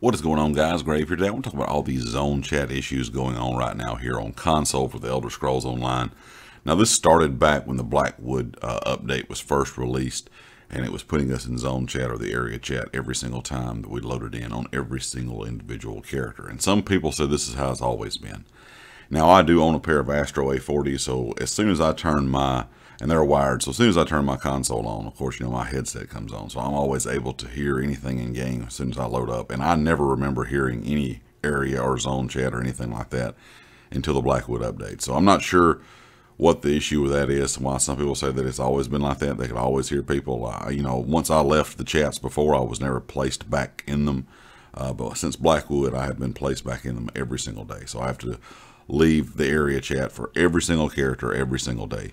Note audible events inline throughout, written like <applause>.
What is going on, guys? Grave here today. I want to talk about all these zone chat issues going on right now here on console for the Elder Scrolls Online. Now, this started back when the Blackwood uh, update was first released, and it was putting us in zone chat or the area chat every single time that we loaded in on every single individual character. And some people said this is how it's always been. Now, I do own a pair of Astro A40, so as soon as I turn my and they're wired. So as soon as I turn my console on, of course, you know, my headset comes on. So I'm always able to hear anything in game as soon as I load up. And I never remember hearing any area or zone chat or anything like that until the Blackwood update. So I'm not sure what the issue with that is. and Why some people say that it's always been like that. They could always hear people. Uh, you know, once I left the chats before, I was never placed back in them. Uh, but since Blackwood, I have been placed back in them every single day. So I have to leave the area chat for every single character every single day.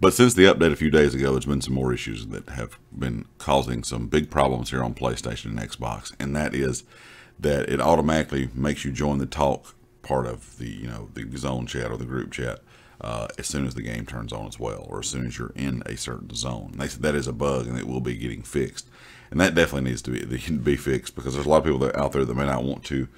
But since the update a few days ago, there's been some more issues that have been causing some big problems here on PlayStation and Xbox, and that is that it automatically makes you join the talk part of the you know the zone chat or the group chat uh, as soon as the game turns on as well, or as soon as you're in a certain zone. They said that is a bug and it will be getting fixed, and that definitely needs to be <laughs> be fixed because there's a lot of people that out there that may not want to.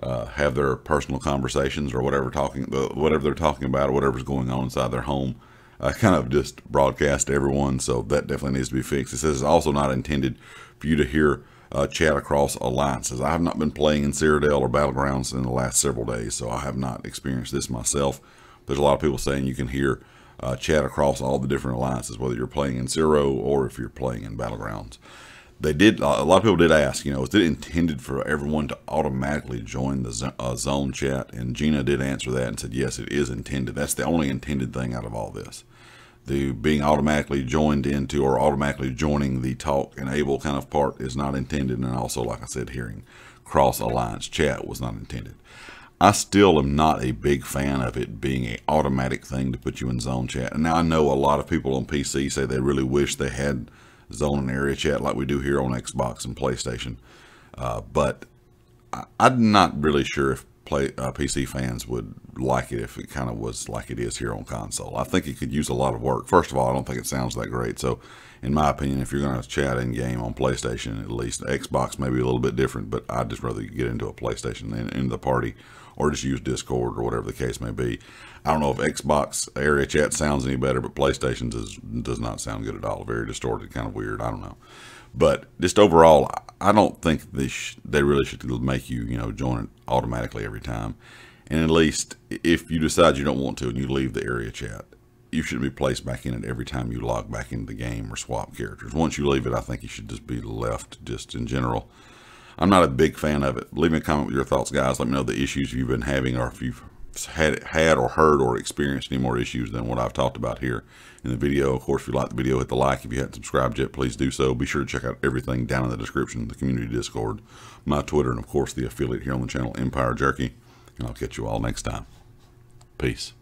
Uh, have their personal conversations or whatever talking, whatever they're talking about, or whatever's going on inside their home uh, kind of just broadcast to everyone. So that definitely needs to be fixed. It says it's also not intended for you to hear uh, chat across alliances. I have not been playing in Cyrodiil or Battlegrounds in the last several days, so I have not experienced this myself. There's a lot of people saying you can hear uh, chat across all the different alliances, whether you're playing in Cyro or if you're playing in Battlegrounds. They did. A lot of people did ask. You know, is it intended for everyone to automatically join the uh, zone chat? And Gina did answer that and said yes, it is intended. That's the only intended thing out of all this the being automatically joined into or automatically joining the talk enable kind of part is not intended and also like I said hearing cross alliance chat was not intended. I still am not a big fan of it being an automatic thing to put you in zone chat. And now I know a lot of people on PC say they really wish they had zone and area chat like we do here on Xbox and PlayStation. Uh, but I, I'm not really sure if play uh, PC fans would like it if it kind of was like it is here on console. I think it could use a lot of work. First of all, I don't think it sounds that great. So, in my opinion, if you're going to chat in game on PlayStation, at least Xbox may be a little bit different, but I'd just rather get into a PlayStation in, in the party or just use Discord or whatever the case may be. I don't know if Xbox area chat sounds any better, but PlayStation does does not sound good at all. Very distorted, kind of weird. I don't know. But just overall, I don't think they sh- they really should make you you know join it automatically every time. And at least if you decide you don't want to and you leave the area chat, you should be placed back in it every time you log back into the game or swap characters. Once you leave it, I think you should just be left just in general. I'm not a big fan of it. Leave me a comment with your thoughts, guys. Let me know the issues you've been having or if you've had had or heard or experienced any more issues than what I've talked about here in the video. Of course, if you like the video, hit the like. If you haven't subscribed yet, please do so. Be sure to check out everything down in the description, the community Discord, my Twitter, and of course the affiliate here on the channel, Empire Jerky. And I'll catch you all next time. Peace.